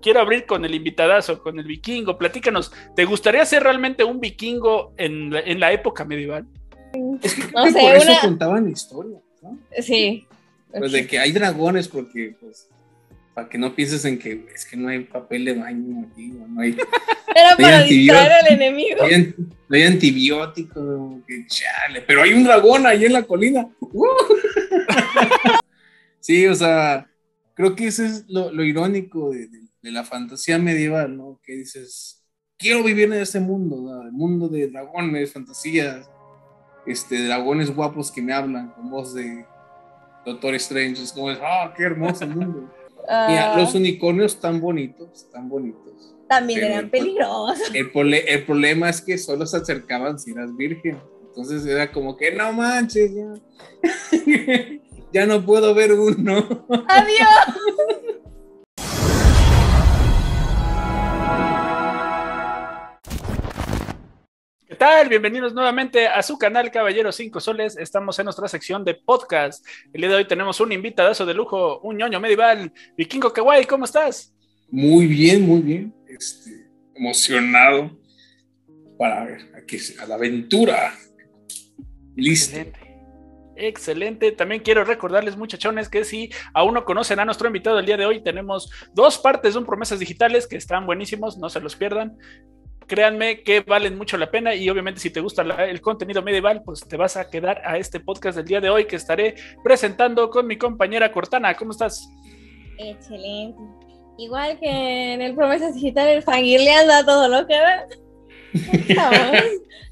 quiero abrir con el invitadazo, con el vikingo. Platícanos, ¿te gustaría ser realmente un vikingo en, la época medieval? Es que, no sé, por eso contaban historias, ¿no? Sí. Pues de que hay dragones, porque, pues, para que no pienses en que es que no hay papel de baño aquí, no hay. Era para distraer al enemigo. No hay, antibiótico, que chale, pero hay un dragón ahí en la colina. Uh. sí, o sea, creo que eso es lo, irónico de, la fantasía medieval, ¿no? Que dices, quiero vivir en ese mundo, el mundo de dragones, fantasías, este, dragones guapos que me hablan con voz de Doctor Strange. Es como, ah, qué hermoso mundo. Mira, ah. los unicornios tan bonitos, tan bonitos. También eran peligrosos. El, el, problema es que solo se acercaban si eras virgen. Entonces era como que no manches, ya. ya no puedo ver uno. Adiós. tal? Bienvenidos nuevamente a su canal Caballero 5 Soles. Estamos en nuestra sección de podcast. El día de hoy tenemos un invitadazo de lujo, un ñoño medieval. Vikingo Kawaii, ¿cómo estás? Muy bien, muy bien. Este, emocionado para ver a, a la aventura. Listo. Excelente. También quiero recordarles, muchachones, que si aún no conocen a nuestro invitado del día de hoy, tenemos dos partes de un Promesas Digitales que están buenísimos, no se los pierdan. Créanme que valen mucho la pena y obviamente si te gusta el contenido medieval, pues te vas a quedar a este podcast del día de hoy que estaré presentando con mi compañera Cortana. ¿Cómo estás? Excelente. Igual que en el Promesas Digitales, fangirleando todo lo que ven.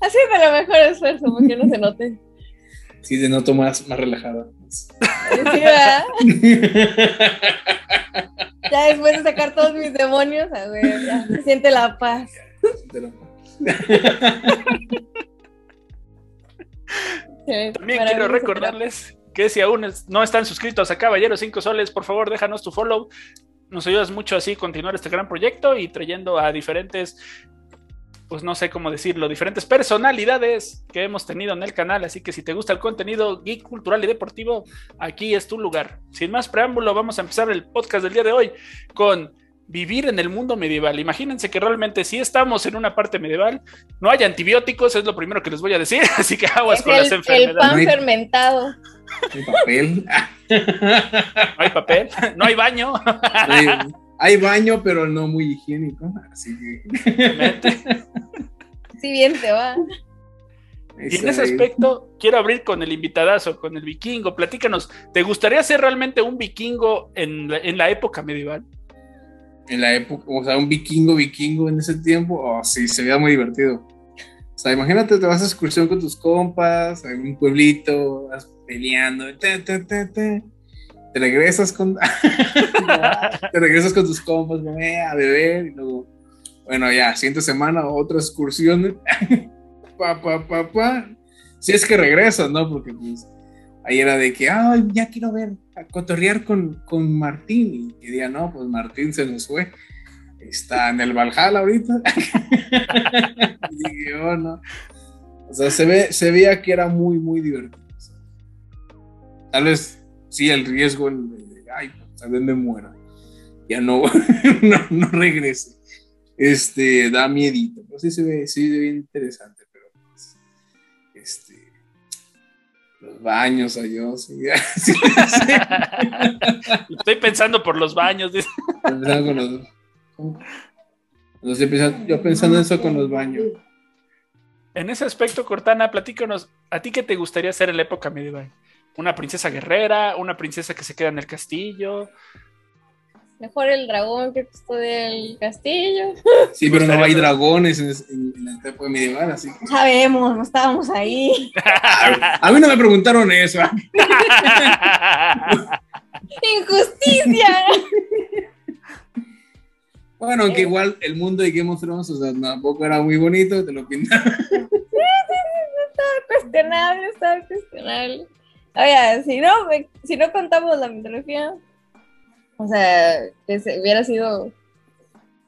Haciendo lo mejor esfuerzo porque no se note. Sí, de noto más, más relajada. ya después de sacar todos mis demonios, a ver, ya se siente la paz. También quiero recordarles que si aún no están suscritos a Caballero 5 Soles, por favor déjanos tu follow. Nos ayudas mucho así continuar este gran proyecto y trayendo a diferentes pues no sé cómo decirlo, diferentes personalidades que hemos tenido en el canal. Así que si te gusta el contenido geek, cultural y deportivo, aquí es tu lugar. Sin más preámbulo, vamos a empezar el podcast del día de hoy con vivir en el mundo medieval. Imagínense que realmente si estamos en una parte medieval, no hay antibióticos, es lo primero que les voy a decir, así que aguas con las enfermedades. El pan fermentado. No hay papel. No hay papel, no hay baño. Hay baño, pero no muy higiénico, así que. Sí, bien te va. Y en ese aspecto, quiero abrir con el invitadazo, con el vikingo. Platícanos, ¿te gustaría ser realmente un vikingo en la, época medieval? En la época, o sea, un vikingo, vikingo en ese tiempo, oh, sí, se veía muy divertido. O sea, imagínate, te vas a excursión con tus compas, a un pueblito, vas peleando, te regresas con te regresas con tus compas a beber y luego bueno ya siguiente semana otra excursión pa pa pa pa. Si es que regresas no porque pues ahí era de que ay ya quiero ver a cotorrear con, con Martín y que no pues Martín se nos fue. Está en el Valhalla ahorita y yo, no o sea se ve se veía que era muy muy divertido. Tal vez sí, el riesgo, de, ay, tal vez me muera, ya no, no, regrese. Este, da miedito, pero sí se ve, sí se ve interesante, baños, adiós. Sí, Estoy pensando por los baños. yo pensando eso con los baños. En ese aspecto, Cortana, platícanos, ¿a ti qué te gustaría hacer en la época medieval? una princesa guerrera, una princesa que se queda en el castillo. Mejor el dragón que custodia el castillo. Sí, pero no hay dragones en, en, el tiempo medieval, así Sabemos, no estábamos ahí. A mí no me preguntaron eso. ¡Injusticia! Bueno, aunque igual el mundo de Game of Thrones, o sea, tampoco era muy bonito, te lo pintaron. Sí, sí, sí, estaba cuestionable, estaba cuestionable. Oye, si no, si no contamos la mitología, o sea, que hubiera sido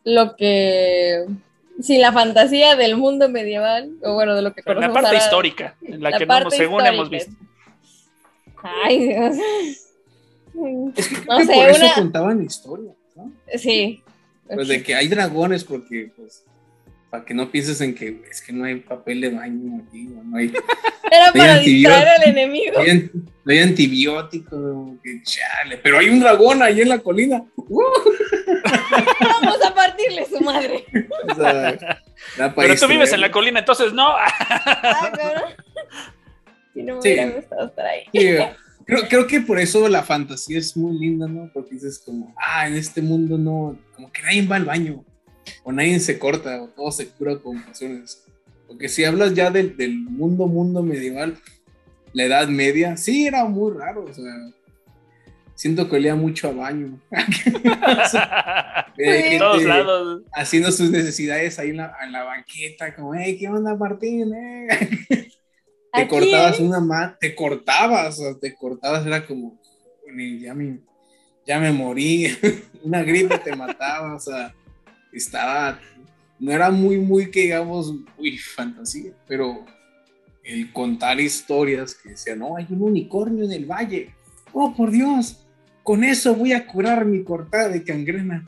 lo que sin la fantasía del mundo medieval, o bueno, de lo que conocemos. La parte histórica, en la, que no, según hemos visto. Ay, Dios. Es que no sé, por eso contaban historia, ¿no? Sí. Pues de que hay dragones, porque, pues, para que no pienses en que es que no hay papel de baño aquí, no hay. Era para distraer al enemigo. No hay, antibiótico, que chale, pero hay un dragón ahí en la colina. Vamos a partirle su madre. O sea, pero tú vives en la colina, entonces no. ah, Si no me hubiera gustado estar ahí. creo, creo que por eso la fantasía es muy linda, ¿no? Porque dices como, ah, en este mundo no, como que nadie va al baño o nadie se corta, o todo se cura con pasiones. Porque si hablas ya del, del, mundo, mundo medieval, la Edad Media, sí era muy raro, o sea, siento que olía mucho a baño. en todos lados. Haciendo sus necesidades ahí en la, en la banqueta, como, hey, ¿qué onda, Martín? Eh? te cortabas una mano, te cortabas, o sea, te cortabas, era como, ya me, ya me morí, una gripe te mataba, o sea, estaba, no era muy, muy que digamos, uy, fantasía, pero el contar historias que decía, no, hay un unicornio en el valle, oh, por Dios, con eso voy a curar mi cortada de cangrena,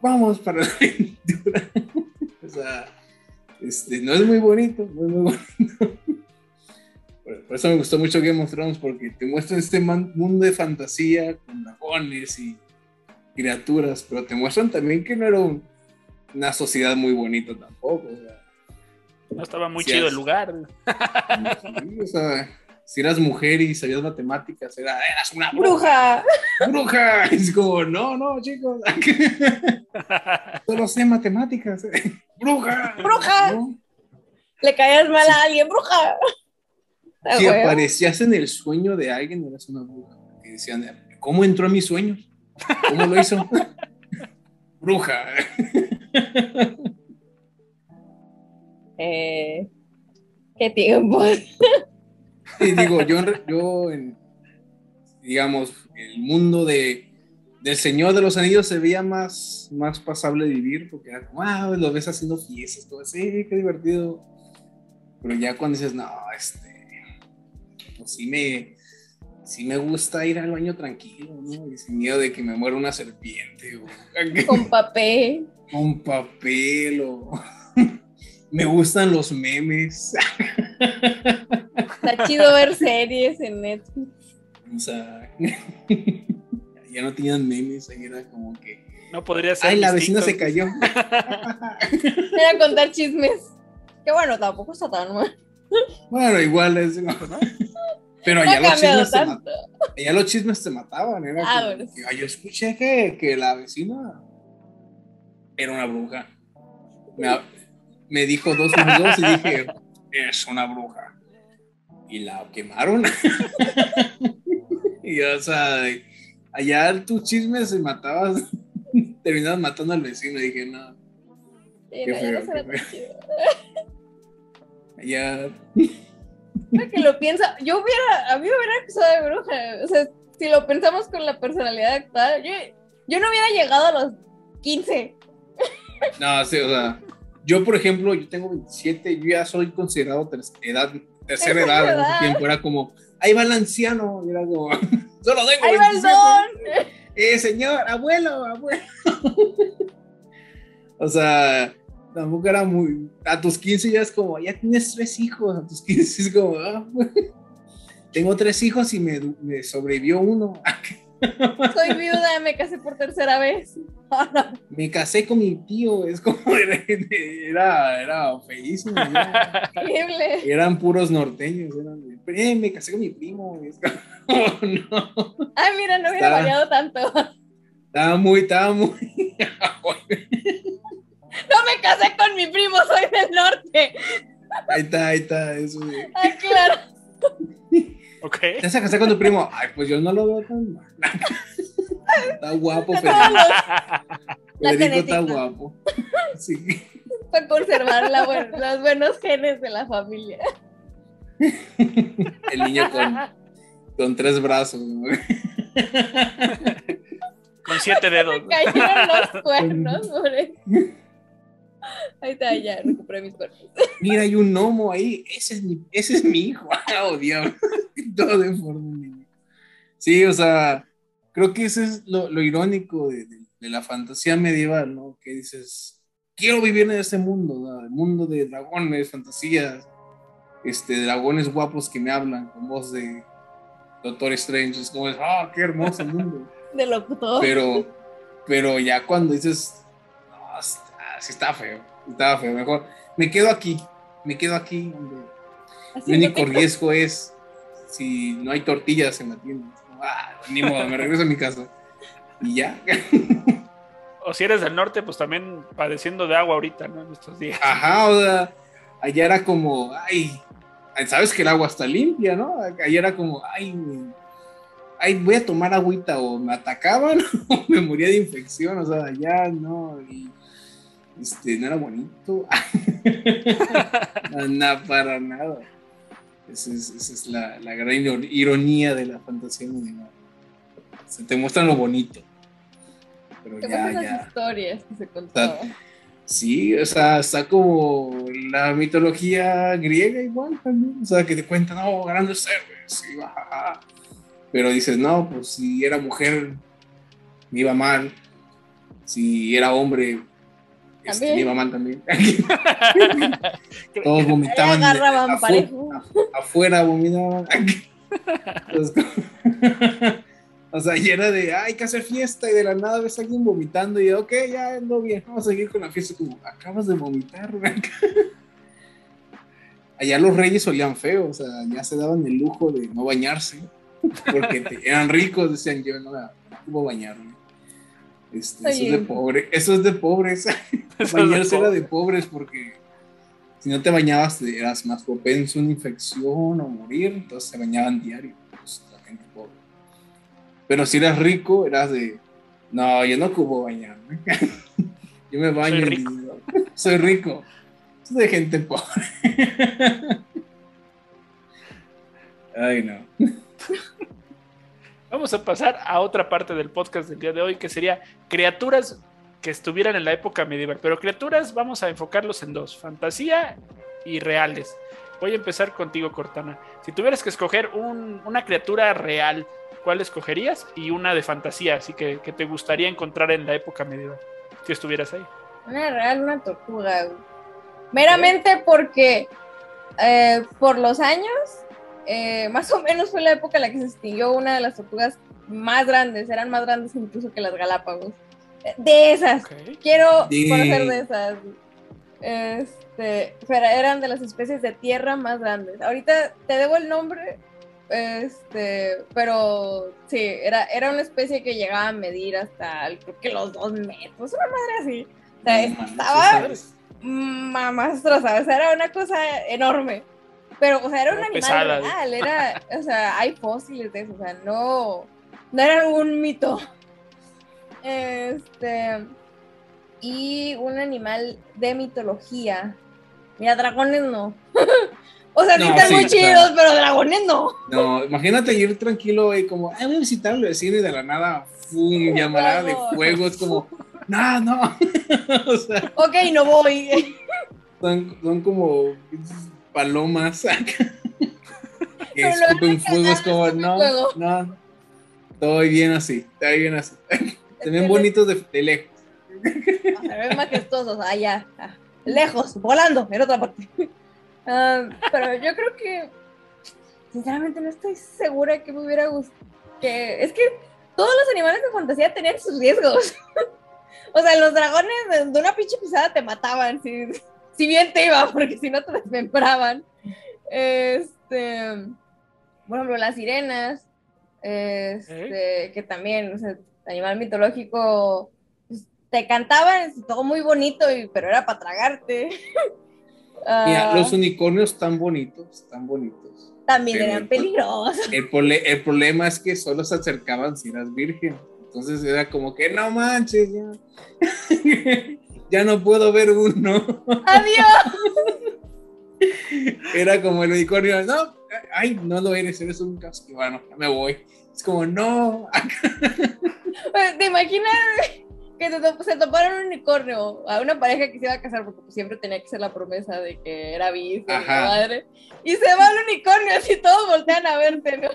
vamos para la aventura. o sea, este, no es muy bonito, no es muy bonito. Por eso me gustó mucho Game of Thrones, porque te muestra este mundo de fantasía con dragones y criaturas, pero te muestran también que no era un, una sociedad muy bonita tampoco. no estaba muy chido el lugar. o sea, si eras mujer y sabías matemáticas, era, eras una bruja. Bruja. Es como, no, no, chicos. Solo sé matemáticas. bruja. Bruja. Le caías mal a alguien, bruja. Si aparecías en el sueño de alguien, eras una bruja. Y decían, ¿cómo entró a mis sueños? ¿Cómo lo hizo? bruja. eh, ¿Qué tiempo? digo, yo, yo en, digamos, el mundo de, del Señor de los Anillos se veía más, más pasable vivir, porque era como, ah, lo ves haciendo fiestas, todo así, qué divertido. Pero ya cuando dices, no, este, pues sí me, sí me gusta ir al baño tranquilo, ¿no? Y sin miedo de que me muera una serpiente. O... Con papel. Con papel o... me gustan los memes. Está chido ver series en Netflix. O sea, ya no tenían memes, ahí era como que... No podría ser. Ay, la vecina se cayó. Era contar chismes. Que bueno, tampoco está tan mal. Bueno, igual es. ¿no? Pero allá, los chismes se los chismes se mataban. Era ah, yo escuché que, que, la vecina era una bruja. Me, dijo dos minutos y dije, es una bruja. Y la quemaron. y o sea, allá tus chismes se matabas, terminabas matando al vecino. Y dije, no. qué feo, allá que lo piensa, yo hubiera, a mí me hubiera acusado de bruja, o sea, si lo pensamos con la personalidad actual, yo, yo no hubiera llegado a los 15. No, sí, o sea, yo por ejemplo, yo tengo 27, yo ya soy considerado edad, tercera edad, en ese tiempo, era como, ahí va el anciano, era como, solo tengo Ahí va el don. Eh, señor, abuelo, abuelo. o sea, tampoco era muy. A tus 15 ya es como, ya tienes tres hijos. A tus 15 es como, ah, tengo tres hijos y me, me sobrevivió uno. Soy viuda, me casé por tercera vez. Me casé con mi tío, es como era, era feísimo. Increíble. Eran puros norteños. Eran, eh, me casé con mi primo. Es como, no. Ay, mira, no hubiera variado tanto. Estaba muy, estaba muy. No me casé con mi primo, soy del norte. Ahí está, ahí está, eso. Ay, claro. Ok. ¿Te vas a casar con tu primo? Ay, pues yo no lo veo tan mal. Está guapo, Federico. Federico está guapo. Sí. Para conservar los buenos genes de la familia. El niño con, con tres brazos. Con siete dedos. Me cayeron los cuernos, por Ahí está, ya recuperé mis cuerpos. Mira, hay un gnomo ahí. Ese es mi, ese es mi hijo. Oh, diablo. Todo de forma. Sí, o sea, creo que eso es lo, lo irónico de, de la fantasía medieval, ¿no? Que dices, quiero vivir en ese mundo, ¿no? El mundo de dragones, fantasías, este, dragones guapos que me hablan con voz de Doctor Strange. Es como, ah, qué hermoso mundo. de locutor. Pero, pero ya cuando dices, está, sí está feo, está feo, mejor me quedo aquí, me quedo aquí. El único riesgo es si no hay tortillas en la tienda. Ah, ni modo, me regreso a mi casa. Y ya. O si eres del norte, pues también padeciendo de agua ahorita, ¿no? En estos días. Ajá, o sea, allá era como, ay, sabes que el agua está limpia, ¿no? Allá era como, ay, ay, voy a tomar agüita, o me atacaban, o me moría de infección, o sea, allá no, y, este, no era bonito. no, para nada. Esa es, la, gran ironía de la fantasía medieval. Se te muestran lo bonito. Pero ya, ya. historias que se contaban. Sí, o sea, está como la mitología griega igual también. O sea, que te cuentan, oh, grandes héroes. Y Pero dices, no, pues si era mujer, me iba mal. Si era hombre, este, me iba mal también. Todos vomitaban. Afuera, afuera vomitaban. o sea, y era de, hay que hacer fiesta y de la nada ves a alguien vomitando y ok, ya ando bien, vamos a seguir con la fiesta. Como, acabas de vomitar, Allá los reyes olían feo, o sea, ya se daban el lujo de no bañarse, porque eran ricos, decían yo, no, no puedo bañarme. Este, eso, es de pobre, eso es de pobres. Bañarse era de pobres porque si no te bañabas eras más propenso a una infección o morir, entonces se bañaban diario. Pues, la gente pobre. Pero si eras rico, eras de, no, yo no ocupo bañarme. yo me baño. Soy rico. Soy rico. Soy de gente pobre. Ay, no. Vamos a pasar a otra parte del podcast del día de hoy, que sería criaturas que estuvieran en la época medieval. Pero criaturas vamos a enfocarlos en dos, fantasía y reales. Voy a empezar contigo, Cortana. Si tuvieras que escoger una criatura real, ¿cuál escogerías? Y una de fantasía, así que, te gustaría encontrar en la época medieval, si estuvieras ahí. Una real, una tortuga. Meramente porque eh, por los años eh, más o menos fue la época en la que se extinguió una de las tortugas más grandes, eran más grandes incluso que las Galápagos. De esas, quiero conocer de esas. Este, pero eran de las especies de tierra más grandes. Ahorita te debo el nombre, este, pero sí, era, era una especie que llegaba a medir hasta creo que los dos metros, una madre así. O sea, estaba mamastrosa, o sea, era una cosa enorme. Pero, o sea, era un animal real, era, o sea, hay fósiles de eso, o sea, no, no era un mito. Este, y un animal de mitología. Mira, dragones no. o sea, sí están muy chidos, pero dragones no. No, imagínate ir tranquilo y como, ay, voy a visitarlo decir y de la nada, ¡fum! llamará de fuego, es como, no, no. o sea, ok, no voy. son, son como palomas que escupen fuego, es como, no, no, todo bien así, está bien así. Se ven bonitos de, lejos. Se ven majestuosos, allá, ah, lejos, volando, en otra parte. Pero yo creo que, sinceramente, no estoy segura que me hubiera gustado. Que, es que todos los animales de fantasía tenían sus riesgos. o sea, los dragones de, una pinche pisada te mataban. ¿sí? Si bien te iba, porque si no te desmembraban. Este, por ejemplo, las sirenas, este, que también, o sea, animal mitológico, pues, te cantaban, todo muy bonito, y, pero era para tragarte. Mira, ah. los unicornios tan bonitos, tan bonitos. También eran peligrosos. El, el, problema es que solo se acercaban si eras virgen. Entonces era como que no manches, ya. ya no puedo ver uno. ¡Adiós! Era como el unicornio, no, ay, no lo eres, eres un casco. Bueno, me voy. Es como, no. ¿Te imaginas que se, toparon un unicornio a una pareja que se iba a casar porque pues, siempre tenía que ser la promesa de que era bis madre y se va el unicornio así todos voltean a verte ¿no?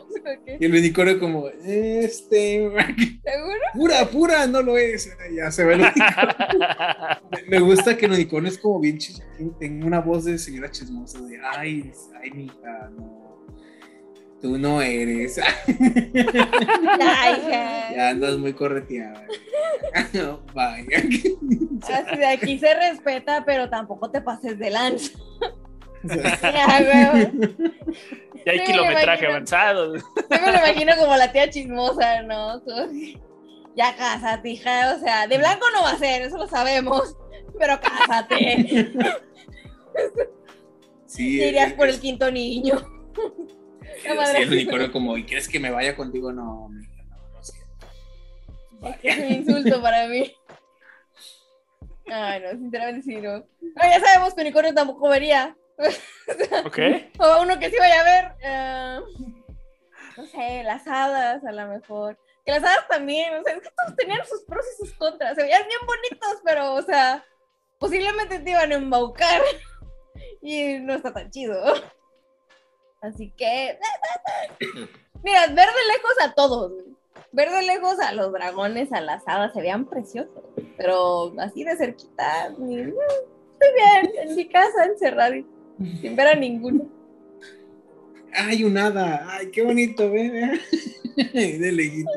y el unicornio como este ¿seguro? pura pura no lo es ya se ve el unicornio me, gusta que el unicornio es como bien tenga una voz de señora chismosa de ay ay mi hija no Tú no eres. ya andas muy correteada. vaya. Así de aquí se respeta, pero tampoco te pases de lanza. ya, hay kilometraje avanzado. Yo me lo imagino como la tía chismosa, ¿no? Ya cásate, hija. O sea, de blanco no va a ser, eso lo sabemos. Pero cásate. Sí, irías por el quinto niño. El unicornio como, ¿y quieres que me vaya contigo? No, no, no siento. Es un insulto para mí. Ay, no, sinceramente sí, no. ya sabemos que unicornio tampoco vería. ok. O uno que sí vaya a ver. Eh, no sé, las hadas a lo mejor. Que las hadas también, o sea, es que todos tenían sus pros y sus contras. Se veían bien bonitos, pero, o sea, posiblemente te iban a embaucar. Y no está tan chido. Así que, mira, ver de lejos a todos, ver de lejos a los dragones, a las hadas, se veían preciosos, pero así de cerquita, estoy bien, en mi casa encerrado, sin ver a ninguno. Ay, un hada, ay, qué bonito, ve, de lejito,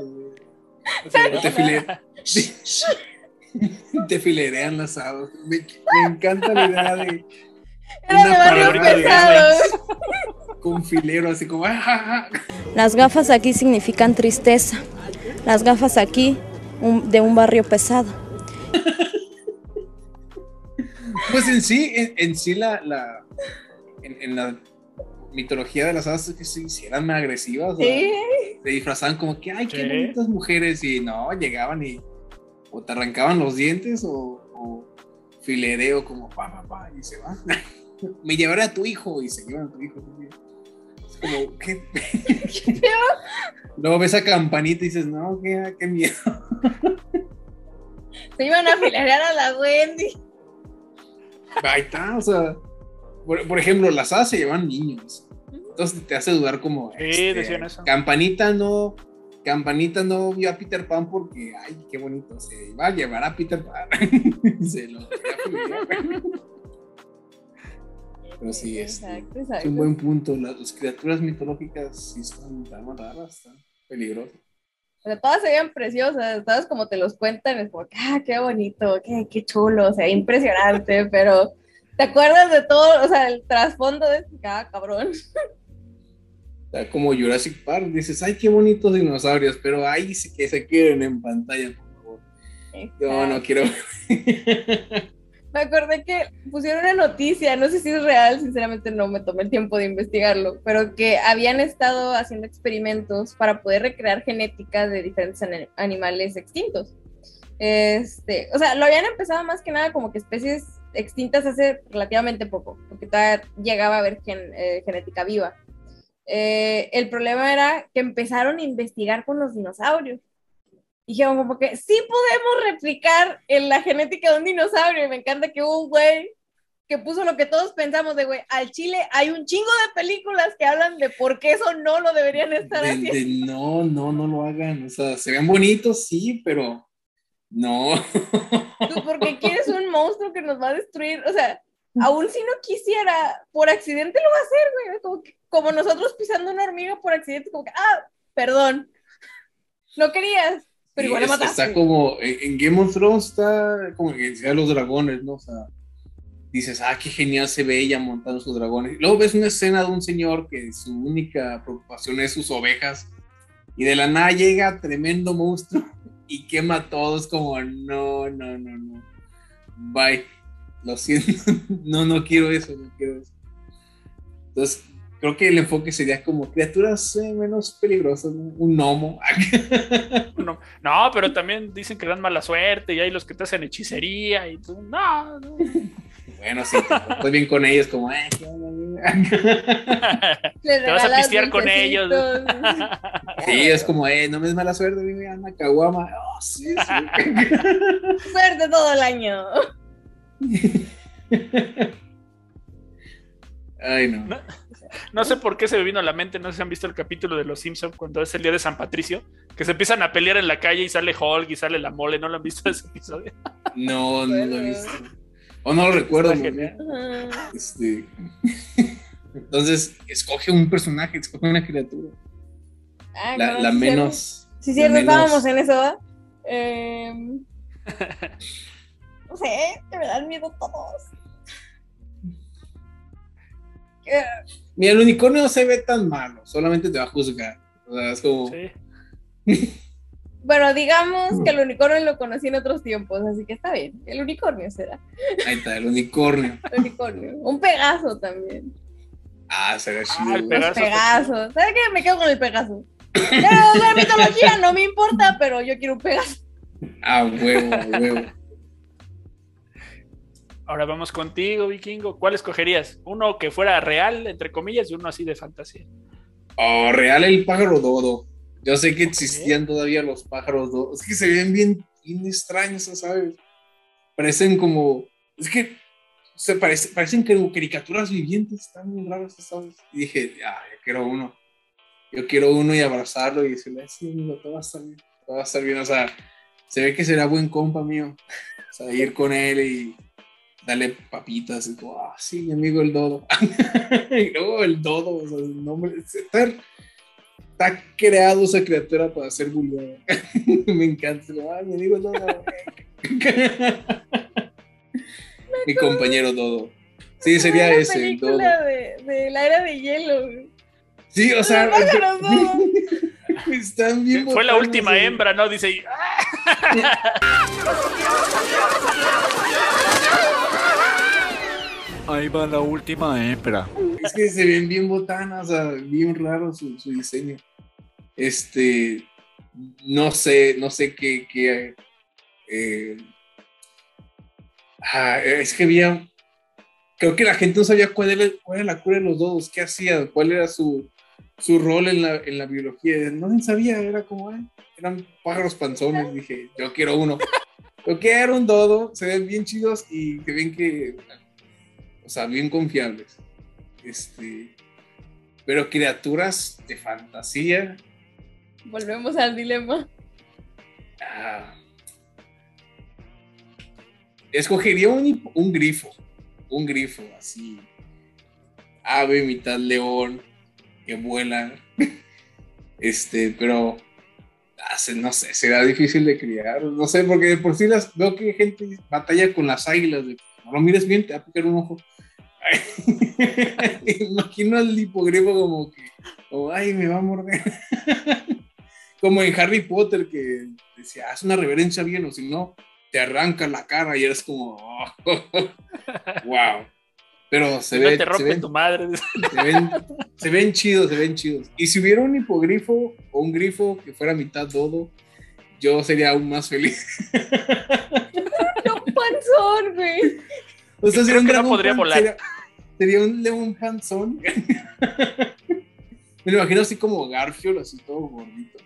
te, filerean las hadas. Me, encanta la idea de. Era de con filero, así como... Ah, ah, ah". Las gafas aquí significan tristeza. Las gafas aquí de un barrio pesado. Pues en sí, en, sí la, la en, la mitología de las hadas que sí, eran más agresivas. ¿Sí? Se disfrazaban como que, ay, qué bonitas mujeres. Y no, llegaban y o te arrancaban los dientes o, o filereo como pa, pa, pa, y se va. Me llevaré a tu hijo y se llevan a tu hijo como, ¿qué? Luego ves a campanita y dices, no, qué, qué miedo. Se iban a filerear a la Wendy. Ahí está, o sea, por, ejemplo, las hadas se llevan niños. Entonces te hace dudar como. Sí, este, decían eso. Campanita no. Campanita no vio a Peter Pan porque, ay, qué bonito, se iba a llevar a Peter Pan. se lo pero sí, es, un buen punto. Las, criaturas mitológicas sí son tan raras, están peligrosas. O todas se veían preciosas, todas como te los cuentan, es como, ah, qué bonito, qué, qué chulo, o sea, impresionante, pero ¿te acuerdas de todo, o sea, el trasfondo de cada ah, cabrón? Como Jurassic Park, dices, ay, qué bonitos dinosaurios, pero ahí sí que se quieren en pantalla, por favor. Yo no quiero. Me acordé que pusieron una noticia, no sé si es real, sinceramente no me tomé el tiempo de investigarlo, pero que habían estado haciendo experimentos para poder recrear genética de diferentes animales extintos. Este, o sea, lo habían empezado más que nada como que especies extintas hace relativamente poco, porque todavía llegaba a haber eh, genética viva. Eh, el problema era que empezaron a investigar con los dinosaurios dijeron como que sí podemos replicar en la genética de un dinosaurio. Y me encanta que hubo un güey que puso lo que todos pensamos de, güey, al Chile hay un chingo de películas que hablan de por qué eso no lo deberían estar haciendo. no, no, no lo hagan. O sea, se ven bonitos, sí, pero no. Tú porque quieres un monstruo que nos va a destruir. O sea, aún si no quisiera, por accidente lo va a hacer, güey. Como, como nosotros pisando una hormiga por accidente, como que, ah, perdón. No querías. Pero igual Está como, en Game of Thrones está como que sea los dragones, ¿no? O sea, dices, ah, qué genial se ve ella montando sus dragones. luego ves una escena de un señor que su única preocupación es sus ovejas. Y de la nada llega tremendo monstruo y quema a todos como, no, no, no, no. Bye. Lo siento. no, no quiero eso, no quiero eso. Entonces, creo que el enfoque sería como criaturas eh, menos peligrosas, un gnomo. no, pero también dicen que dan mala suerte y hay los que te hacen hechicería y tú, no, no. Bueno, sí, estoy bien con ellos, como, eh, ¿qué Te vas a pistear con ellos. sí, es como, eh, no me es mala suerte, dime, anda, caguama. Oh, sí, sí. suerte todo el año. Ay, no. no. Sé por qué se me vino a la mente, no sé si han visto el capítulo de Los Simpsons cuando es el día de San Patricio, que se empiezan a pelear en la calle y sale Hulk y sale la mole, ¿no lo han visto ese episodio? No, no lo he visto. O no lo recuerdo. Este... Entonces, escoge un personaje, escoge una criatura. Ah, la, menos. Sí, cierto, estábamos en eso, eh... No sé, me dan miedo todos. Mira, el unicornio no se ve tan malo, solamente te va a juzgar. O sea, es como. Bueno, digamos que el unicornio lo conocí en otros tiempos, así que está bien. El unicornio será. Ahí está, el unicornio. el unicornio. Un pegaso también. Ah, será ah, chido. Ah, el pegaso. ¿Sabes qué? Me quedo con el pegaso. Pero la mitología no me importa, pero yo quiero un pegaso. Ah, huevo, huevo. Ahora vamos contigo, vikingo. ¿Cuál escogerías? ¿Uno que fuera real, entre comillas, y uno así de fantasía? Oh, real el pájaro dodo. Yo sé que existían todavía los pájaros dodo. Es que se ven bien, extraños, ¿sabes? Parecen como. Es que se parece, parecen caricaturas vivientes, están muy raras, ¿sabes? Y dije, ah, yo quiero uno. Yo quiero uno y abrazarlo y decirle, sí, amigo, todo va a estar bien. Todo va a estar bien. O sea, se ve que será buen compa mío. O sea, ir con él y dale papitas, y como, ah, sí, mi amigo el dodo. oh, el dodo, o sea, el nombre, está, está, creado esa criatura para ser bulleada. Me encanta, ah, mi amigo el dodo. mi compañero dodo. Sí, sería ese, el dodo. De, de la era de hielo. Sí, o sea, están bien. Fue la última hembra, ¿no? Dice. Ahí va la última hembra. Es que se ven bien botanas, o sea, bien raro su, diseño. Este, no sé, no sé qué, qué eh, ah, es que había, creo que la gente no sabía cuál era, cuál era la cura de los dodos, qué hacía, cuál era su, su rol en la, en la biología. No sabía, era como, eran pájaros panzones. Dije, yo quiero uno. Yo quiero un dodo, se ven bien chidos y que ven que o sea, bien confiables. Este, pero criaturas de fantasía. Volvemos al dilema. Ah, escogería un, un grifo, un grifo así, ave, mitad león, que vuela. Este, pero ah, no sé, será difícil de criar. No sé, porque de por sí las, veo que gente batalla con las águilas. De, no lo mires bien, te va a picar un ojo. Imagino al hipogrifo como que, ay, me va a morder. como en Harry Potter que decía, haz una reverencia bien o si no, te arranca la cara y eres como, wow. Pero se ve. te ven, tu madre. Se ven, chidos, se ven chidos. Y si hubiera un hipogrifo o un grifo que fuera mitad dodo, yo sería aún más feliz. No, panzón, güey. O sea, sería un no podría volar. Sería, un león panzón. Me lo imagino así como Garfield, así todo gordito,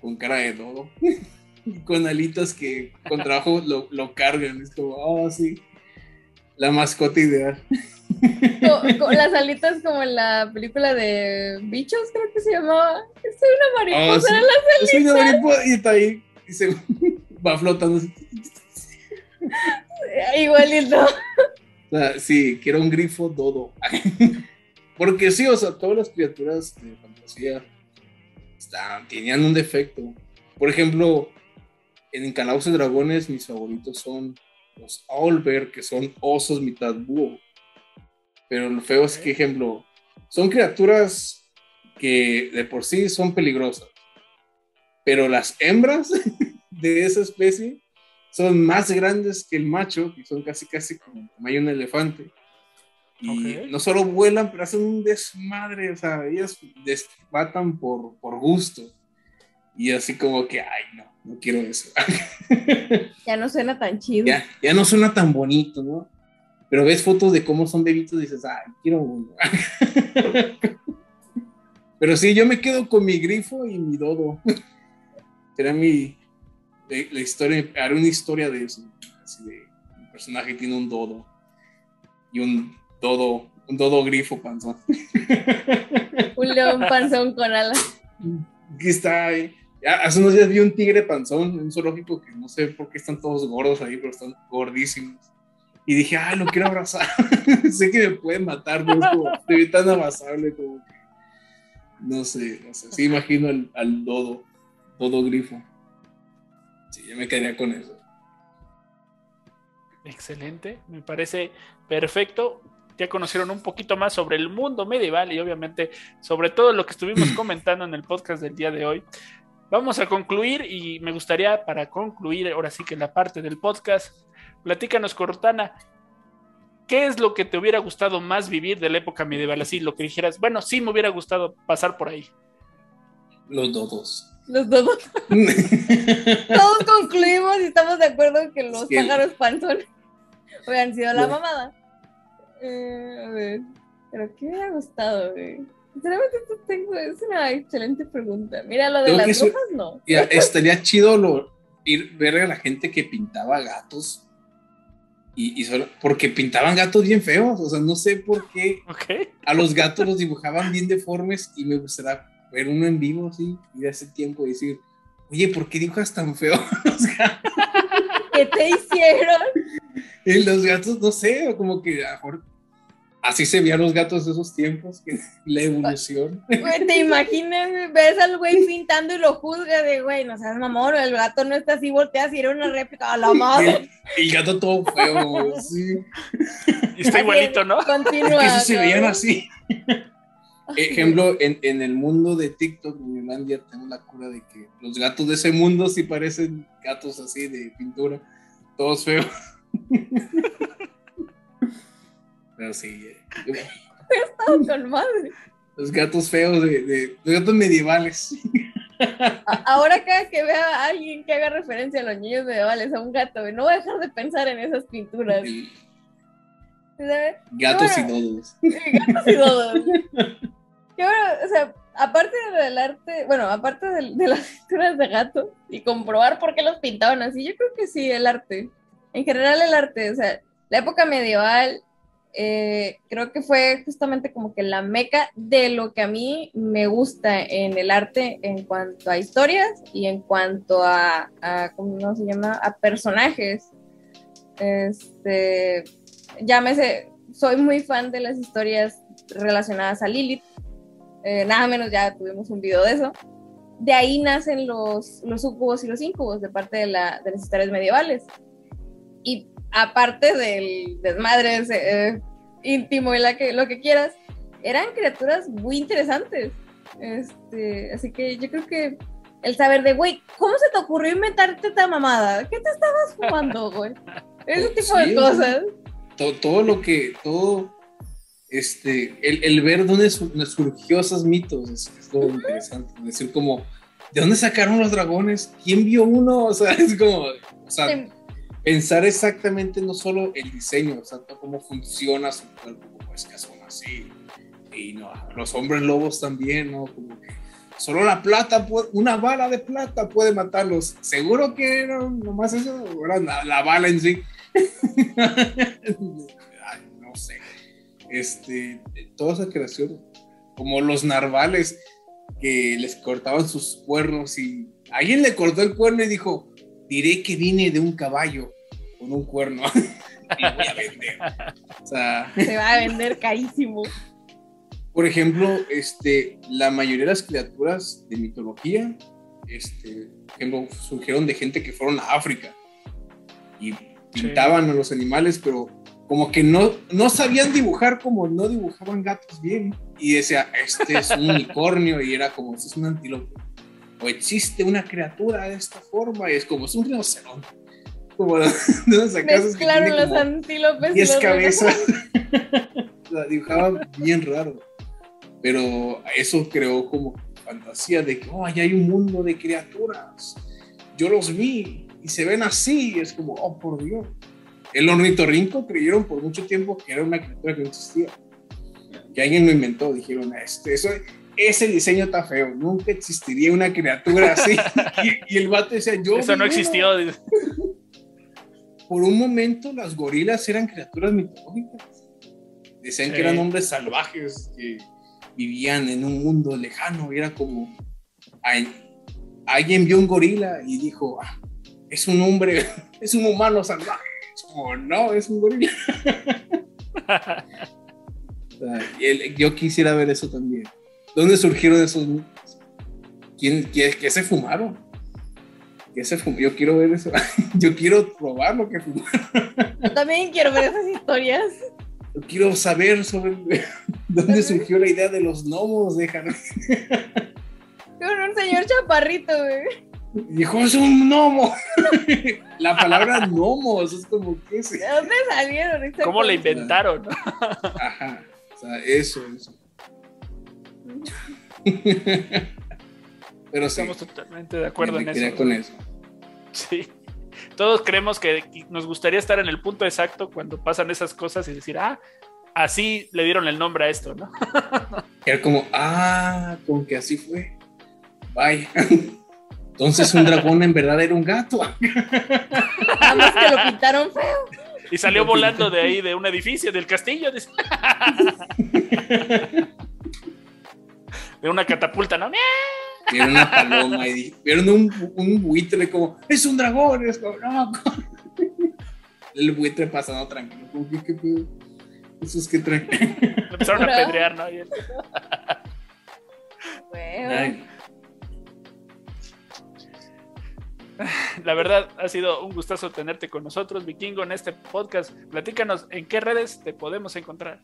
con cara de dodo, con alitas que con trabajo lo, lo cargan. Es como, oh, sí, la mascota ideal. Con, las alitas como en la película de Bichos, creo que se llamaba. Soy una mariposa, oh, las Soy una mariposa y está ahí y se va flotando. Igualito. Sí, quiero un grifo dodo. Porque sí, o sea, todas las criaturas de fantasía tenían un defecto. Por ejemplo, en Calabozos y Dragones, mis favoritos son los Owlbear, que son osos mitad búho. Pero lo feo es que, ejemplo, son criaturas que de por sí son peligrosas. Pero las hembras de esa especie son más grandes que el macho, y son casi, casi como hay un elefante. Y no solo vuelan, pero hacen un desmadre, o sea, ellas desbatan por, por gusto. Y así como que, ay, no, no quiero eso. ya no suena tan chido. Ya, ya no suena tan bonito, ¿no? Pero ves fotos de cómo son bebitos y dices, ay, quiero uno. Pero sí, yo me quedo con mi grifo y mi dodo. Será mi. La historia, haré una historia de eso. Así de un personaje tiene un dodo. Y un dodo, un dodo grifo panzón. Un león panzón con alas. Aquí está. eh. Hace unos días vi un tigre panzón en un zoológico que no sé por qué están todos gordos ahí, pero están gordísimos. Y dije, ay, lo quiero abrazar. sé que me pueden matar, pero es como, se ve tan abrazable como que. No sé, no sé. Sí, imagino al, al dodo, dodo grifo. Sí, yo me quedaría con eso. Excelente, me parece perfecto. Ya conocieron un poquito más sobre el mundo medieval y obviamente sobre todo lo que estuvimos comentando en el podcast del día de hoy. Vamos a concluir y me gustaría para concluir ahora sí que la parte del podcast, platícanos Cortana, ¿qué es lo que te hubiera gustado más vivir de la época medieval? Así, lo que dijeras, bueno, sí me hubiera gustado pasar por ahí. Los dodos. Los dos. Todos concluimos y estamos de acuerdo en que los Sí. pájaros panzones hubieran sido la mamada. Eh, a ver, pero ¿qué me ha gustado, güey? Sinceramente, esto tengo, es una excelente pregunta. Mira, lo de Creo que las eso- brujas, no. Ya, estaría chido lo, ir ver a la gente que pintaba gatos. Y, y solo, porque pintaban gatos bien feos. O sea, no sé por qué a los gatos los dibujaban bien deformes y me gustaría ver uno en vivo, sí, y de hace tiempo decir, oye, ¿por qué dibujas tan feo? O sea, ¿Qué te hicieron? y los gatos, no sé, como que a lo mejor así se veían los gatos de esos tiempos, que la evolución. Güey, ¿Te imaginas? Ves al güey pintando y lo juzga de, güey, no seas mamón, el gato no está así, volteas y era una réplica a la madre. El, el gato todo feo, sí. Y está igualito, ¿no? Continúa. que se veían así. Ejemplo, en, en el mundo de TikTok, en Irlandia, tengo la cura de que los gatos de ese mundo sí parecen gatos así de pintura, todos feos. Pero sí, eh, Estaba con madre. los gatos feos de, de- los gatos medievales. Ahora cada que vea a alguien que haga referencia a los niños medievales, a un gato, no voy a dejar de pensar en esas pinturas. El- ¿sabes? gatos y dodos. Gatos y dodos. Bueno, o sea, aparte del arte, bueno, aparte de, las pinturas de gato y comprobar por qué los pintaban así, yo creo que sí, el arte. En general el arte, o sea, la época medieval eh, creo que fue justamente como que la meca de lo que a mí me gusta en el arte en cuanto a historias y en cuanto a, a ¿cómo se llama? A personajes. Este, llámese, soy muy fan de las historias relacionadas a Lilith. Eh, nada menos ya tuvimos un video de eso. De ahí nacen los, los sucubos y los incubos de parte de, la, de las historias medievales. Y aparte del desmadre eh, íntimo y la que, lo que quieras, eran criaturas muy interesantes. Este, así que yo creo que el saber de, güey, ¿cómo se te ocurrió inventarte esta mamada? ¿Qué te estabas fumando, güey? Ese tipo Sí, de cosas. todo, todo lo que, todo, este, el, el ver dónde su- surgió esos mitos es, es lo interesante. Es decir, como, ¿de dónde sacaron los dragones? ¿Quién vio uno? O sea, es como, o sea, Sí. pensar exactamente no solo el diseño, o sea, cómo funciona su cuerpo, como es que son así. Y no, los hombres lobos también, ¿no? Como que solo la plata, puede- una bala de plata puede matarlos. Seguro que era nomás eso, era la, la bala en sí. Este, toda esa creación, como los narvales que les cortaban sus cuernos y alguien le cortó el cuerno y dijo, diré que vine de un caballo con un cuerno y voy a vender. O sea, Se va a vender carísimo. por ejemplo, este, la mayoría de las criaturas de mitología, este, por ejemplo, surgieron de gente que fueron a África y pintaban a los animales, pero como que no, no sabían dibujar como no dibujaban gatos bien. Y decía, este es un unicornio y era como, este es un antílope. O existe una criatura de esta forma y es como, es un rinoceronte. Como de Mezclaron los como antílopes y 10 los cabezas. O sea, dibujaba bien raro. Pero eso creó como fantasía de que, oh, allá hay un mundo de criaturas. Yo los vi y se ven así. Es como, oh, por Dios. El ornitorrinco creyeron por mucho tiempo que era una criatura que no existía. Que alguien lo inventó, dijeron, este, eso, ese diseño está feo, nunca existiría una criatura así. y, el vato decía, yo... Eso no existió. Por un momento las gorilas eran criaturas mitológicas. Decían que eran hombres salvajes que vivían en un mundo lejano. Y era como, alguien vio un gorila y dijo, ah, es un hombre, es un humano salvaje. O no, es un gorila. yo quisiera ver eso también. ¿Dónde surgieron esos ¿Quién, qué, se fumaron? ¿Qué se Yo quiero ver eso. Yo quiero probar lo que fumaron. Yo también quiero ver esas historias. Yo quiero saber sobre dónde surgió la idea de los gnomos, déjame. Con un señor chaparrito, güey. Dijo, es un gnomo. la palabra gnomos es como que ¿De dónde salieron? ¿Cómo la inventaron? Ajá. O sea, eso, eso. Pero Estamos totalmente de acuerdo en eso. con eso. Sí. Todos creemos que nos gustaría estar en el punto exacto cuando pasan esas cosas y decir, ah, así le dieron el nombre a esto, ¿no? Era como, ah, como que así fue. Bye. Entonces un dragón en verdad era un gato. Nada más que lo pintaron feo. Y salió volando de ahí, de un edificio, del castillo. De una catapulta, ¿no? Vieron una paloma y vieron un, un buitre como, es un dragón, es como, no. El buitre pasando tranquilo, como que, ¿qué Eso es que trae. Empezaron a pedrear, ¿no? Bueno. La verdad, ha sido un gustazo tenerte con nosotros, Vikingo, en este podcast. Platícanos en qué redes te podemos encontrar.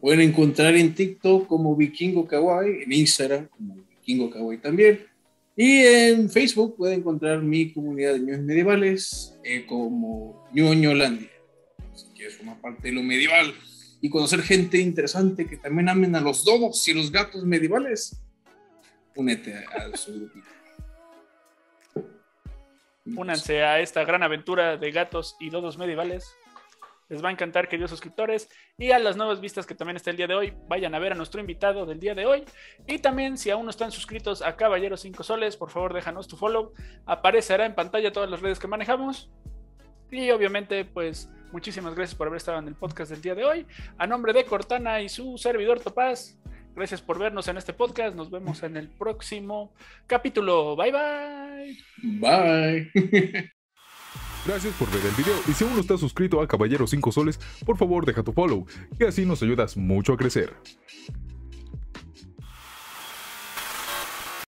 Pueden encontrar en TikTok como Vikingo Kawaii, en Instagram como Vikingo Kawaii también. Y en Facebook pueden encontrar mi comunidad de ñoños medievales eh, como ñoñolandia. Si quieres formar parte de lo medieval y conocer gente interesante que también amen a los dodos y los gatos medievales, únete a, su grupito. Únanse a esta gran aventura de gatos y dodos medievales. Les va a encantar, queridos suscriptores. Y a las nuevas vistas que también está el día de hoy, vayan a ver a nuestro invitado del día de hoy. Y también, si aún no están suscritos a Caballeros 5 Soles, por favor déjanos tu follow. Aparecerá en pantalla todas las redes que manejamos. Y obviamente, pues muchísimas gracias por haber estado en el podcast del día de hoy. A nombre de Cortana y su servidor Topaz, gracias por vernos en este podcast. Nos vemos en el próximo capítulo. Bye bye. Bye. Gracias por ver el video y si aún no estás suscrito a Caballero 5 Soles, por favor deja tu follow, que así nos ayudas mucho a crecer.